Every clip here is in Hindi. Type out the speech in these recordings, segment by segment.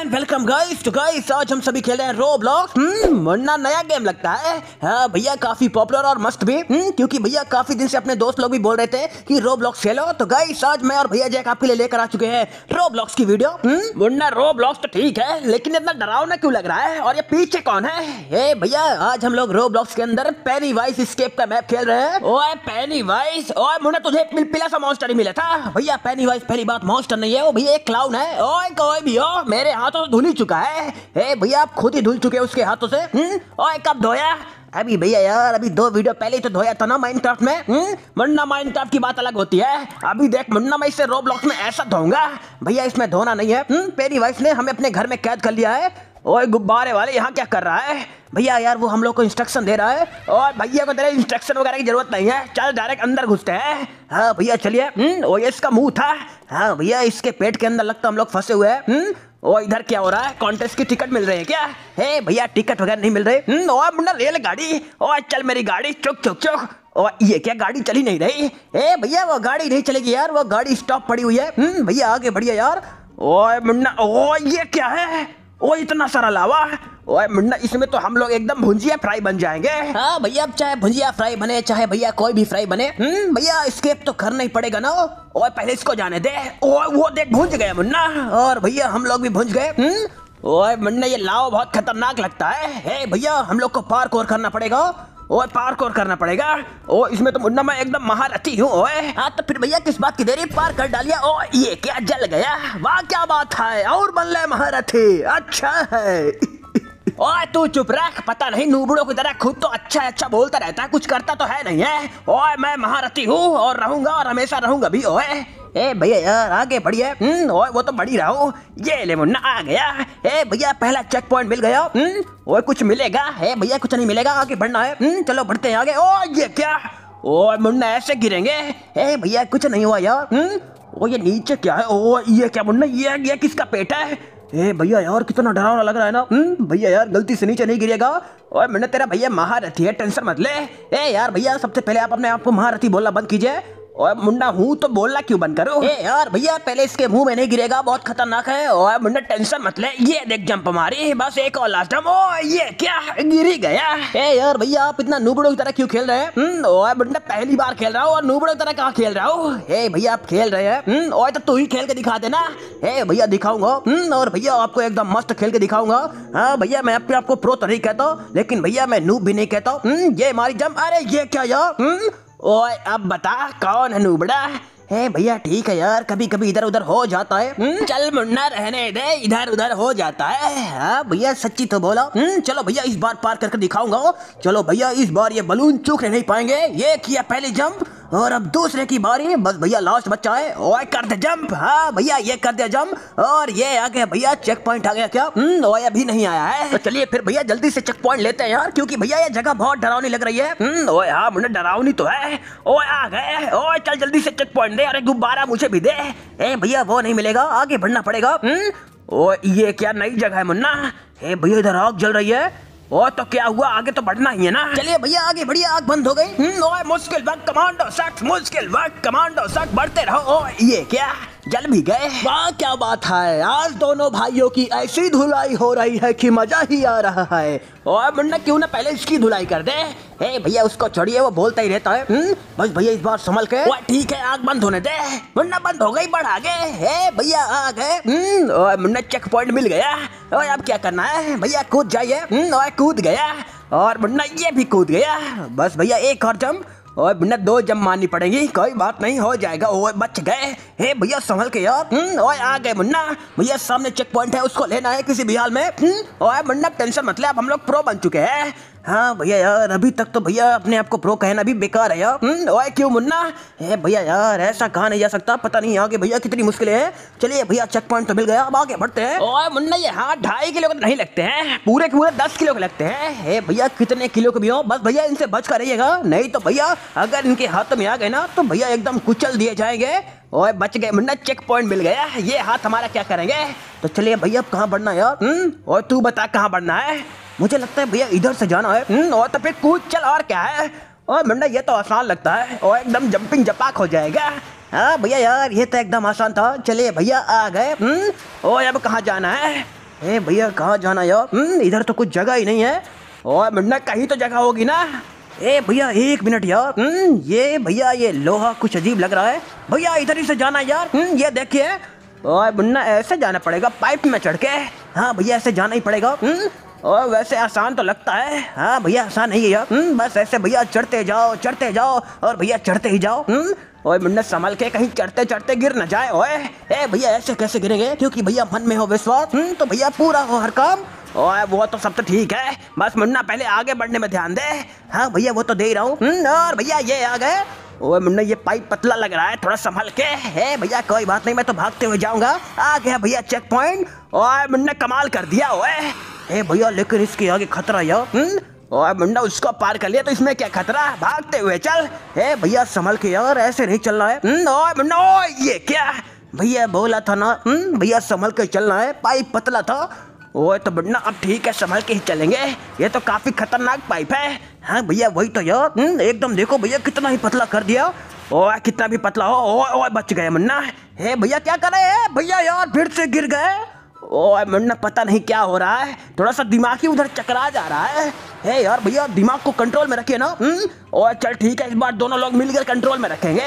एंड वेलकम गाइस तो गाइस आज हम सभी खेल रहे हैं रोब्लॉक्स हम्म मुन्ना नया गेम लगता है। हाँ भैया काफ़ी पॉपुलर और मस्त भी। हम्म क्योंकि भैया काफ़ी दिन से अपने दोस्त लोग भी बोल रहे थे कि रोब्लॉक्स खेलो। तो गाइस आज मैं और भैया जैक आपके लिए लेकर आ चुके हैं रोब्लॉक्स की वीडियो मुन्ना रोब्लॉक्स तो ठीक है, लेकिन इतना डरावना क्यों लग रहा है? और ये पीछे कौन है? ए, भैया, आज हम लोग रोब्लॉक्स के अंदर पेनी वाइस स्केप का मैप खेल रहे हैं। ओए पेनी ओए मुन्ना तुझे पिलपिला सा मॉन्स्टर ही मिला था। भैया पेनी वाइस पहली बात मॉन्स्टर नहीं है, वो भैया एक क्लाउन है। ओए, कोई भी हो, मेरे हाथों से धुल ही चुका है। भैया, आप खुद ही धुल चुके हो उसके हाथों से हम्म? ओए, कब धोया? अभी भैया यार, अभी दो वीडियो पहले ही तो धोया था ना माइनक्राफ्ट में हम्म? मुन्ना माइनक्राफ्ट की बात अलग होती है। अभी देख मुन्ना मैं इसे रोब्लॉक्स में ऐसा धोऊँगा। भैया, इसमें धोना नहीं है हम्म? पेनी वाइस ने हमें अपने घर में कैद कर लिया है। ओए, गुब्बारे वाले, यहाँ क्या कर रहा है? भैया यार, वो हम लोग को इंस्ट्रक्शन दे रहा है। और भैया को तेरे इंस्ट्रक्शन वगैरह की ज़रूरत नहीं है। चल डायरेक्ट अंदर घुसते हैं। हाँ भैया, चलिए हम्म? ओ इसका मुँह था। हाँ भैया, इसके पेट के अंदर लगता हम लोग फंसे हुए हैं हम्म? ओ, इधर क्या हो रहा है? कॉन्टेस्ट की टिकट मिल रही है क्या? हे भैया टिकट वगैरह नहीं मिल रही। हम्म ओ, मुन्ना रेल गाड़ी ओ, चल मेरी गाड़ी, चुक चुक चुक। ओ, ये क्या गाड़ी चली नहीं रही? हे भैया, वो गाड़ी नहीं चलेगी यार, वो गाड़ी स्टॉप पड़ी हुई है। हम्म भैया, आगे बढ़िया यार। ओ, मुन्ना, ओ, ये क्या है? ओ इतना सारा लावा ओए मुन्ना इसमें तो हम लोग एकदम भुंजिया फ्राई बन जाएँगे। हाँ भैया अब चाहे भुंजिया फ्राई बने चाहे भैया कोई भी फ्राई बने। हम्म। भैया स्केप तो करना ही पड़ेगा ना। ओए पहले इसको जाने दे। ओए वो देख भुंज गया मुन्ना। और भैया हम लोग भी भुंज गए। हम्म। ओए मुन्ना ये लाव बहुत खतरनाक लगता है। हे भैया हम लोग को पार्क और करना पड़ेगा। ओए पार्क और करना पड़ेगा? ओ इसमें तो मुन्ना मैं एकदम महारथी हूँ, ओए। हाँ तो फिर भैया किस बात की देरी? पार कर डालिया। ओ, ये क्या जल गया? वाह, क्या बात है। और बन ले महारथी। अच्छा है। ओए, तू चुप रख, पता नहीं नूबड़ों की तरह खुद तो अच्छा अच्छा बोलता रहता है, कुछ करता तो है नहीं, है? ओए, मैं महारथी हूँ और रहूँगा और हमेशा रहूँगा भी, ओए। ए, भैया यार, आगे बढ़िए। हम्म ओए, वो तो बढ़ी रहा। हूँ ये ले मुन्ना, आ गया। ए, भैया, पहला चेक पॉइंट मिल गया। हम्म ओए, कुछ मिलेगा? ए, भैया, कुछ नहीं मिलेगा, आगे बढ़ना है। हम्म चलो बढ़ते हैं आगे। ओ ये क्या? ओ मुन्ना, ऐसे गिरेंगे? ए, भैया, कुछ नहीं हुआ यार। ओ ये नीचे क्या है? ओ ये क्या मुन्ना, ये ये किसका पेट है? ए, भैया, यार, कितना डरावना लग रहा है ना? हम्म भैया, यार, गलती से नीचे नहीं गिरेगा। और मैंने तेरा भैया महारथी है, टेंशन मत ले। ए, यार, भैया, सबसे पहले आप अपने आप को महारथी बोलना बंद कीजिए। और मुंडा हूँ तो बोलना क्यों बंद करो? ए यार भैया पहले इसके मुँह में नहीं गिरेगा बहुत खतरनाक है। और मुंडा टेंशन मत ले। ये देख जंप मारी बस एक और लास्ट जंप ओ ये क्या? गिरी गया। ए यार भैया आप इतना नूबड़ों की तरह क्यों खेल रहे हैं? हम्म और मुंडा पहली बार खेल रहा हूँ और नूबड़ों की तरह कहाँ खेल रहा हूँ? ए भैया आप खेल रहे हैं। हम्म और तो तू ही खेल के दिखा देना। ए भैया दिखाऊँगा। हम्म और भैया आपको एकदम मस्त खेल के दिखाऊँगा। हाँ भैया मैं अपने आपको प्रो तो नहीं कहता लेकिन भैया मैं नूब भी नहीं कहता। हम्म ये मारी जंप अरे ये क्या यार? हम्म ओए अब बता कौन है नूबड़ा? है भैया ठीक है यार कभी कभी इधर उधर हो जाता है। हुँ? चल मुन्ना रहने दे इधर उधर हो जाता है। हाँ भैया सच्ची तो बोला। हुँ? चलो भैया इस बार पार करके दिखाऊँगा। चलो भैया इस बार ये बलून चूकने नहीं पाएँगे। ये किया पहले जंप। और अब दूसरे की बारी। बस भैया लास्ट बच्चा है। ओए, कर दे जंप हाँ भैया, ये कर दे जंप और ये आ गया भैया चेक पॉइंट आ गया क्या? हम्म ओए, अभी नहीं आया है। तो चलिए फिर भैया, जल्दी से चेक पॉइंट लेते हैं यार, क्योंकि भैया, ये जगह बहुत डरावनी लग रही है। हम्म ओए हाँ डरावनी तो है। ओए, आ गए ओए, चल जल्दी से चेक पॉइंट दे अरे गुब्बारा मुझे भी दे। ए, भैया, वो नहीं मिलेगा। आगे बढ़ना पड़ेगा। हम्म ओ ये क्या नई जगह है मुन्ना? हे भैया, इधर आग जल रही है। ओ तो क्या हुआ? आगे तो बढ़ना ही है ना। चलिए भैया आगे बढ़िया आग बंद हो गई। हम्म, ओए मुश्किल वक्त कमांडो सख्त मुश्किल वक्त कमांडो सख्त बढ़ते रहो। ओ ये क्या? जल भी गए। वाह क्या बात है आज दोनों भाइयों की ऐसी धुलाई हो रही है कि मज़ा ही आ रहा है। और मुन्ना क्यों ना पहले इसकी धुलाई कर दे? ए भैया उसको छोड़िए वो बोलता ही रहता है। हम्म, बस भैया इस बार संभल के। ठीक है आग बंद होने दे। मुन्ना बंद हो गई बढ़ आगे। ए भैया आ गए। हम्म, मुन्ना चेक पॉइंट मिल गया। ओए अब क्या करना है? भैया कूद जाइए। हम्म, कूद गया। और मुन्ना ये भी कूद गया। बस भैया एक और जंप ओए बिना दो जम माननी पड़ेगी। कोई बात नहीं हो जाएगा। ओए बच गए। हे भैया संभल के यार। हम्म, ओए आ गए मुन्ना। भैया सामने चेक पॉइंट है उसको लेना है किसी भी हाल में। हम्म, ओए मुन्ना टेंशन मत ले अब हम लोग प्रो बन चुके हैं। हाँ भैया यार अभी तक तो भैया अपने आप को प्रो कहना भी बेकार है यार। हम्म, ओए क्यों मुन्ना? ए भैया यार ऐसा कहा नहीं जा सकता पता नहीं आगे भैया कितनी मुश्किलें हैं। चलिए भैया चेक पॉइंट तो मिल गया अब आगे बढ़ते हैं। ओए मुन्ना ये हाँ ढाई किलो के तो नहीं लगते हैं पूरे के पूरे दस किलो के लगते हैं। हे भैया कितने किलो के भी हो बस भैया इनसे बच कर रहिएगा। नहीं तो भैया अगर इनके हाथों में आ गए ना तो भैया एकदम कुचल दिए जाएँगे। ओए बच गए मुन्ना चेक पॉइंट मिल गया। ये हाथ हमारा क्या करेंगे? तो चलिए भैया अब कहाँ बढ़ना है यार? हम्म और तू बता कहाँ बढ़ना है? मुझे लगता है भैया इधर से जाना है। हम्म, और तो फिर कूद चल और क्या है? और मुंडा ये तो आसान लगता है। और एकदम जंपिंग जपाक हो जाएगा। हाँ भैया यार ये तो एकदम आसान था। चलिए भैया आ गए। हम्म, और अब कहाँ जाना है? ए भैया कहाँ जाना यार? हम्म, इधर तो कुछ जगह ही नहीं है। और मुन्ना कहीं तो जगह होगी ना? ए भैया एक मिनट यार। ये भैया ये लोहा कुछ अजीब लग रहा है। भैया इधर ही से जाना यार। ये देखिए। और मुन्ना ऐसे जाना पड़ेगा पाइप में चढ़ के। हाँ भैया ऐसे जाना ही पड़ेगा। और वैसे आसान तो लगता है। हाँ भैया आसान नहीं है यार। हम्म, बस ऐसे भैया चढ़ते जाओ चढ़ते जाओ और भैया चढ़ते ही जाओ। हम्म, ओए मुन्ना संभल के कहीं चढ़ते चढ़ते गिर न जाए ओए। ए भैया ऐसे कैसे गिरेंगे? क्योंकि भैया मन में हो विश्वास। हम्म, तो भैया पूरा हो हर काम। ओए वो तो सब तो ठीक है। बस मुन्ना पहले आगे बढ़ने में ध्यान दे। हाँ भैया वो तो दे रहा हूँ। और भैया ये आ गए। ओए मुन्ना ये पाइप पतला लग रहा है थोड़ा संभल के। है भैया कोई बात नहीं मैं तो भागते हुए जाऊँगा। आ गया भैया चेक पॉइंट ओए मुन्ना कमाल कर दिया ओए। ए भैया लेकिन इसके आगे खतरा यार। हम्म? ओए मुन्ना उसको पार कर लिया तो इसमें क्या खतरा? भागते हुए चल। ए भैया संभल के यार ऐसे नहीं चलना है। हम्म, ओए मुन्ना ओए ये क्या? भैया बोला था ना हम्म, भैया संभल के चलना है पाइप पतला था। ओए तो मुन्ना अब ठीक है संभल के ही चलेंगे। ये तो काफ़ी खतरनाक पाइप है। हाँ भैया वही तो यार। हम्म, एकदम देखो भैया कितना ही पतला कर दिया। ओए कितना भी पतला हो ओए ओए बच गए मुन्ना हे भैया क्या कर भैया यार फिर से गिर गए। ओए मुन्ना पता नहीं क्या हो रहा है। थोड़ा सा दिमाग ही उधर चकरा जा रहा है। हे यार भैया दिमाग को कंट्रोल में रखिए ना। हम्म? ओए चल ठीक है इस बार दोनों लोग मिलकर कंट्रोल में रखेंगे।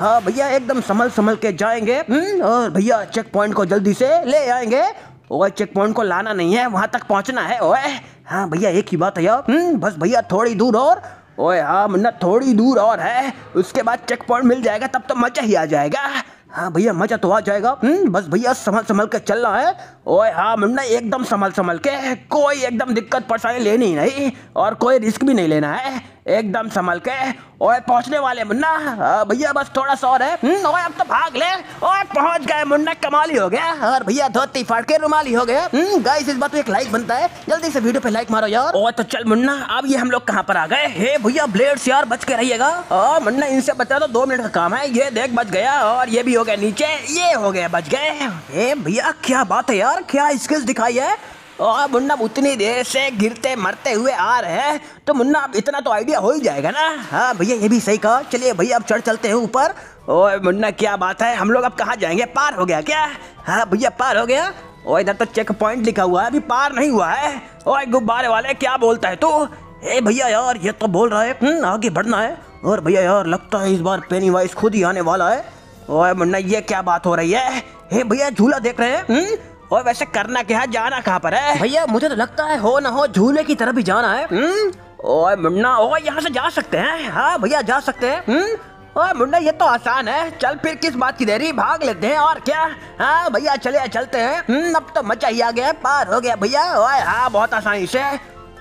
हाँ भैया एकदम संभल संभल के जाएँगे। हम्म? और भैया चेक पॉइंट को जल्दी से ले आएँगे। ओए चेक पॉइंट को लाना नहीं है वहाँ तक पहुँचना है। ओए हाँ भैया एक ही बात है यार। हम्म, बस भैया थोड़ी दूर और। ओए हाँ मुन्ना थोड़ी दूर और है। उसके बाद चेक पॉइंट मिल जाएगा तब तो मज़ा ही आ जाएगा। हाँ भैया मज़ा तो आ जाएगा। हम्म, बस भैया संभल संभल के चलना है। ओए हाँ मुन्ना एकदम संभल संभल के कोई एकदम दिक्कत परेशानी लेनी नहीं और कोई रिस्क भी नहीं लेना है। एकदम संभल के। ओए पहुँचने वाले मुन्ना। भैया बस थोड़ा सा और है। हम्म, ओए अब तो भाग ले। ओए पहुँच गए मुन्ना कमाल ही हो गया। और भैया धोती फाड़ के रुमाली हो गया। गाइस इस बात पे एक लाइक बनता है। जल्दी से वीडियो पे लाइक मारो यार। ओए तो चल मुन्ना अब ये हम लोग कहाँ पर आ गए? हे भैया ब्लेड्स यार बच के रहिएगा। और मुन्ना इनसे बचा तो दो मिनट का काम है। ये देख बच गया। और ये भी हो गया नीचे। ये हो गया बच गए। हे भैया क्या बात है यार? क्या स्किल्स दिखाई है? और मुन्ना उतनी देर से गिरते मरते हुए आ रहे हैं तो मुन्ना अब इतना तो आइडिया हो ही जाएगा ना? हाँ भैया ये भी सही कहा। चलिए भैया अब चढ़ चलते हैं ऊपर। ओए मुन्ना क्या बात है? हम लोग अब कहाँ जाएँगे? पार हो गया क्या? हाँ भैया पार हो गया। ओ इधर तो चेक पॉइंट लिखा हुआ है अभी पार नहीं हुआ है। ओए गुब्बारे वाले क्या बोलता है तू? ए भैया यार ये तो बोल रहा है। हम्म, आगे बढ़ना है। और भैया यार लगता है इस बार पेनी वाइस खुद ही आने वाला है। ओए मुन्ना ये क्या बात हो रही है? हे भैया झूला देख रहे हैं? हम्म? और वैसे करना क्या है? जाना कहाँ पर है? भैया मुझे तो लगता है हो ना हो झूले की तरफ़ ही जाना है। हम्म? ओए मुन्ना ओए यहाँ से जा सकते हैं? हाँ भैया जा सकते हैं। हम्म? ओए मुन्ना ये तो आसान है। चल फिर किस बात की देरी? भाग लेते हैं और क्या? हाँ भैया चले चलते हैं। हम्म, अब तो मचा ही आ गया पार हो गया भैया। ओए हाँ बहुत आसानी से।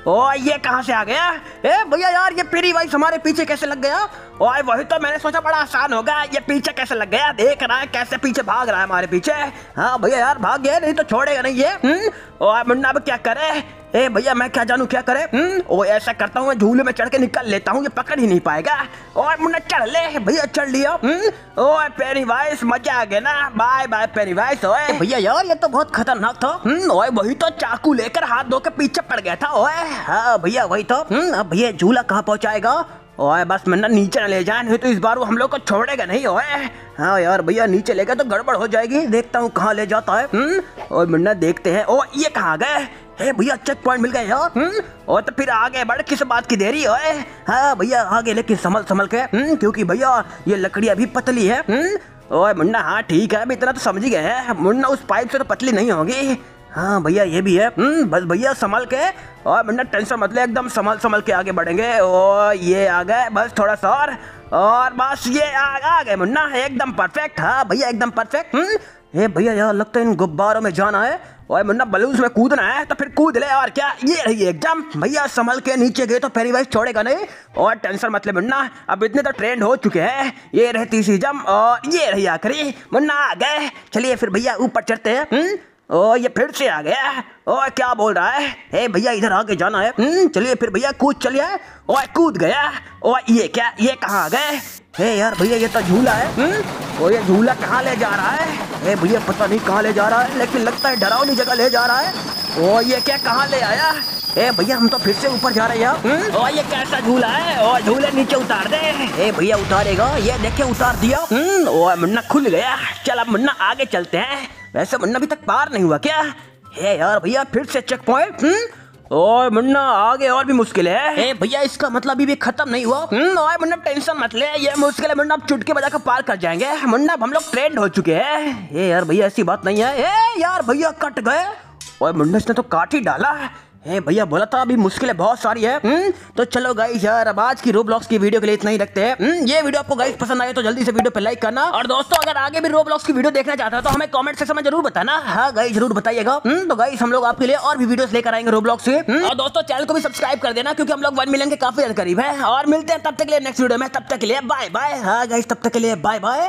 ओ ये कहाँ से आ गया? ए, भैया यार, ये पेरी वाइस हमारे पीछे कैसे लग गया? ओए वही तो मैंने सोचा बड़ा आसान होगा ये पीछे कैसे लग गया? देख रहा है कैसे पीछे भाग रहा है हमारे पीछे। हाँ भैया यार, भाग गया, नहीं तो छोड़ेगा नहीं ये। हम्म? मुन्ना अब क्या करे? ए भैया मैं क्या जानू क्या करे? हम्म? ओ ऐसा करता हूँ मैं झूले में चढ़ के निकल लेता हूँ ये पकड़ ही नहीं पाएगा। और मुन्ना चढ़ ले भैया चढ़ लिया। हम्म? ओए पेरी वाइस मज़ा आ गया ना। बाय बाय पेरी वाइस ओए। भैया यार ये तो बहुत खतरनाक था। हम्म, ओए वही तो चाकू लेकर हाथ धो के पीछे पड़ गया था ओए। हाँ भैया वही तो। अब भैया झूला कहाँ पहुँचाएगा? ओए बस मन्ना नीचे न ले जाए नहीं तो इस बार वो हम लोग को छोड़ेगा नहीं ओए। हाँ यार भैया नीचे लेगा तो गड़बड़ हो जाएगी। देखता हूँ कहाँ ले जाता है। और मन्ना देखते हैं। ओ ये कहाँ गए? हे भैया चेक पॉइंट मिल गए यार हम्म? और तो फिर आगे बढ़ किस बात की देरी ओए हाँ भैया आगे लेकिन संभल संभल के? हम्म? क्योंकि भैया ये लकड़ी अभी पतली है। हम्म? ओए मुन्ना हाँ ठीक है अभी इतना तो समझ ही गए हैं। मुन्ना उस पाइप से तो पतली नहीं होगी। हाँ भैया ये भी है। हम्म बस भैया संभल के। और मुन्ना टेंशन मत ले एकदम संभल संभल के आगे बढ़ेंगे। ओ ये आ गए बस थोड़ा सा और। और बस ये आ, आ गए मुन्ना एकदम परफेक्ट हाँ भैया एकदम परफेक्ट हम्म? ये भैया यार लगता है इन गुब्बारों में जाना है। और मुन्ना, बलून्स में कूदना है तो फिर कूद ले, और क्या? ये रही एकदम भैया, संभल के नीचे गए तो पहली वाइस छोड़ेगा नहीं। और टेंशन मत ले मुन्ना, अब इतने तो ट्रेंड हो चुके हैं। ये रही तीसरी जम और ये रही आखिरी। मुन्ना, आ गए। चलिए फिर भैया, ऊपर चढ़ते हैं। हम्म? ओ ये फिर से आ गया। ओ क्या बोल रहा है? हे भैया, इधर आगे जाना है। हम्म? चलिए फिर भैया, कूद चलिए ओ कूद गया। ओ ये क्या? ये कहाँ आ गए? हे यार, भैया, ये तो झूला है। हम्म? ओ ये झूला कहाँ ले जा रहा है? हे भैया पता नहीं कहाँ ले जा रहा है लेकिन लगता है डरावनी जगह ले जा रहा है। ओ ये क्या कहाँ ले आया? ए भैया हम तो फिर से ऊपर जा रहे हैं हम्म? ओ ये कैसा झूला है? ओ झूले नीचे उतार दे। ए भैया उतारेगा। ये देखे उतार दिया। हम्म, ओ मुन्ना खुल गया। चल अब मुन्ना आगे चलते हैं। वैसे मुन्ना अभी तक पार नहीं हुआ क्या? है यार भैया फिर से चेक पॉइंट ओए मुन्ना आगे और भी मुश्किल है। ए भैया इसका मतलब अभी भी खत्म नहीं हुआ? हम्म, ओए मुन्ना टेंशन मत ले ये मुश्किल है। मुन्ना अब चुटके बजा कर पार कर जाएँगे। मुन्ना अब हम लोग ट्रेंड हो चुके हैं। ए यार भैया ऐसी बात नहीं है। ए यार भैया कट गए। ओए मुन्ना इसने तो काट ही डाला। ए भैया बोला था अभी मुश्किलें बहुत सारी है। हम्म, तो चलो गाइस यार अब आज की रोब्लॉक्स की वीडियो के लिए इतना ही रखते हैं। हम्म, ये वीडियो आपको गाइस पसंद आए तो जल्दी से वीडियो पे लाइक करना। और दोस्तों अगर आगे भी रोब्लॉक्स की वीडियो देखना चाहता है तो हमें कमेंट सेक्शन में ज़रूर बताना। हाँ गाइस ज़रूर बताइएगा। हम्म, तो गाइस हम लोग आपके लिए और भी वीडियोस लेकर आएँगे रोब्लॉक्स से। और दोस्तों चैनल को भी सब्सक्राइब कर देना क्योंकि हम लोग वन मिलियन के काफ़ी ज़्यादा करीब है। और मिलते हैं तब तक के लिए नेक्स्ट वीडियो में। तब तक के लिए बाय बाय हाँ गाइस तब तक के लिए बाय बाय